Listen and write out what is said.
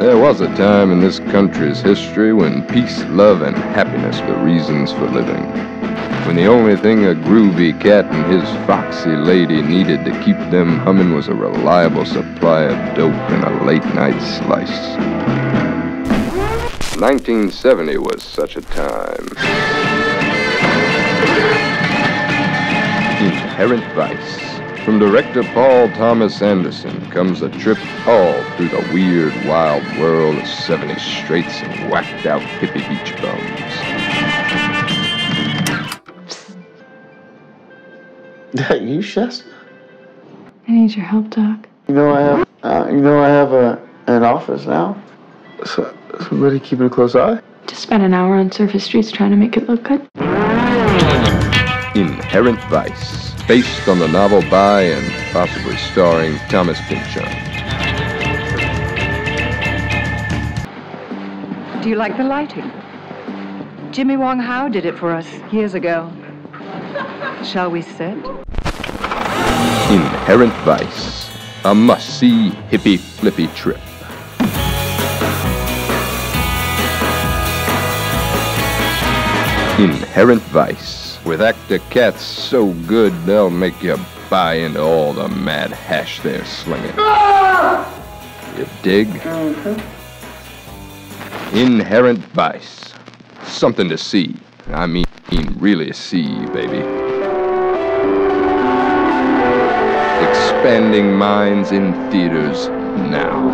There was a time in this country's history when peace, love, and happiness were reasons for living. When the only thing a groovy cat and his foxy lady needed to keep them humming was a reliable supply of dope and a late night slice. 1970 was such a time. Inherent Vice. From director Paul Thomas Anderson comes a trip all through the weird, wild world of 70 straights and whacked out hippie beach bums. That you, Shasta? I need your help, Doc. You know I have. Uh, you know I have a an office now. So somebody keeping a close eye. Just spent an hour on surface streets trying to make it look good. Inherent Vice. Based on the novel by and possibly starring Thomas Pynchon. Do you like the lighting? Jimmy Wong Howe did it for us years ago. Shall we sit? Inherent Vice. A must see hippie flippy trip. Inherent Vice. With actor cats so good they'll make you buy into all the mad hash they're slinging. You dig? Inherent Vice. Something to see. I mean, really see, baby. Expanding minds in theaters now.